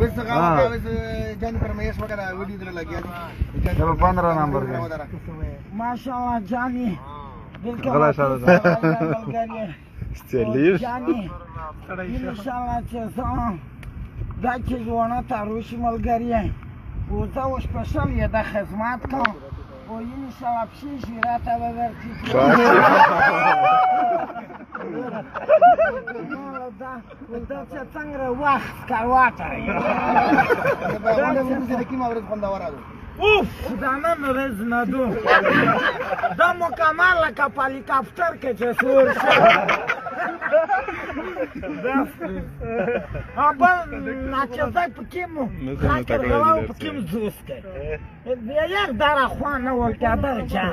وس غوا وس جن پرمیش وغیرہ ویڈیو در لگیا چلو 15 نمبر کے ماشاءاللہ جانی غلا شاله استلیش جانی انشاءالله چې زه دا چې ځوانه تاروشي ملګری یم او زه اوس سپیشل یې د خدمت کوم او انشاءالله پښې ژیراته به درکړي ولدا څنګه واخ کار واچره دا د زندګی مورز خوندوره ده اوف دا نن ورځ نه دو دا مکمل لکه پالیکاپټر کې چې سور شي а начезай пакиму хакер голову паким зуска. Я як дара хуана волки адарча.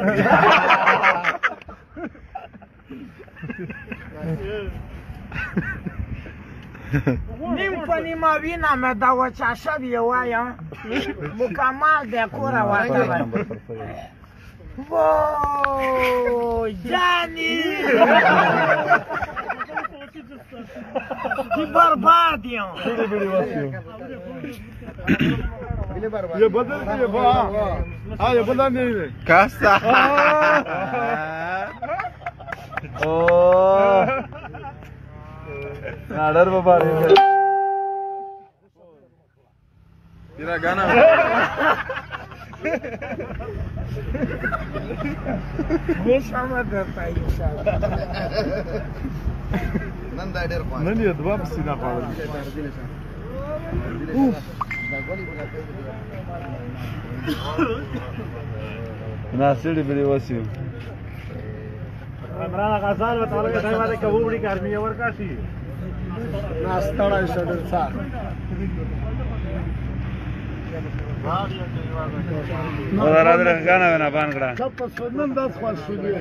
نیم په نیمه وینمه د وچه شوې وایم مکمل د کوره وتلی وو جاني Ti barbadio! ये बदल दिए वाह हाँ ये बदल नहीं ले कैसा ओ নাড়ার বাবা রে तेरा गाना ये शामा करता है ये शामा नंदा डेर पान नंदी दवा सीना पान ناصر بری وسیو عمران غزال وتعالى کټه باندې کبوبړي کارمي ورکاشي નાસ્તાળા શેડ્યુલ સાત રાત્રે ગાના વેના પાનકડા પસંદ દસ પાંચ સુધી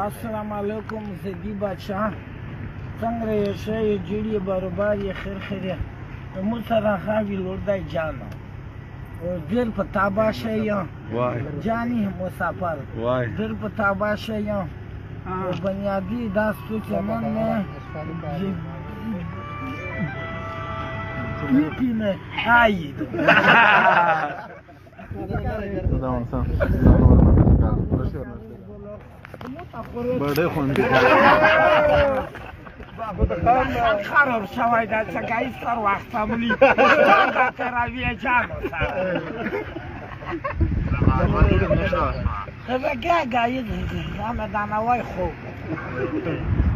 السلام علیکم زدی بادشاہ څنګه یې شې جوړي برابر یې خیر خیر مو سره خاوي لور دای جانو ډېر په تابا شیم جانی مسافر ډېر په تابا شیم بنیادی دا سوچ من نه یکی نه آید بڑے خوندی خراب شوی ده څنګه هیڅ تر وخته مري دا تراویه جانو سره خوب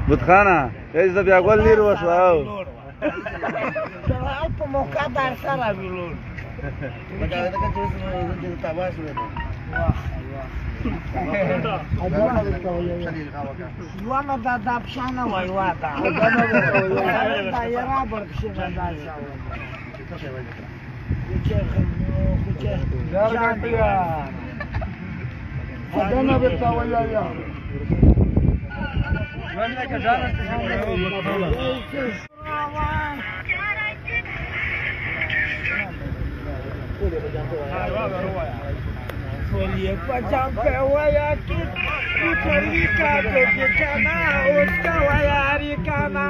بودخانه ایز بیا گل لیر وشو او په موقع در سره ویلون مګا دا که چې زما یې د تاباش وره واه واه یوانا دا دا پشانا وای واتا دا یرا برکشی دا شاو خدانا بتا ویا یا ولنا كجارة تشوفوا बोलिए पचाम पे वाया की कुचरी का तो ये कहना उसका वायारी कहना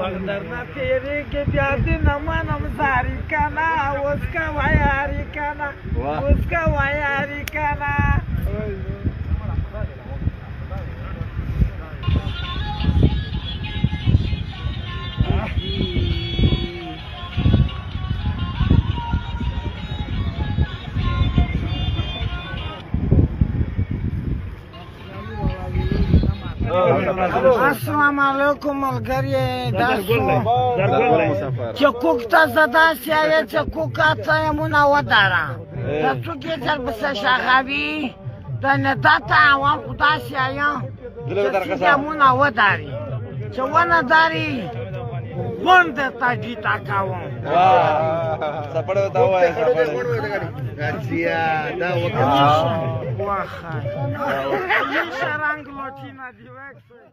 वंदर ना तेरे के प्यासे नमन नम सारी कहना उसका वायारी कहना उसका वायारी السلام علیکم ملګری دا چې کوک ته زدا سیاوې چې کوک ته مونږه ودارا دا څوک یې تر بس شغاوي دا نه تا ته عوام خدا سیایا چې مونږه وداري چې ونه داري غوند ته جی تا کاوم سپړ دا وای راځیا دا وکړه واخا یو شرنګ لوټینا دی وکړه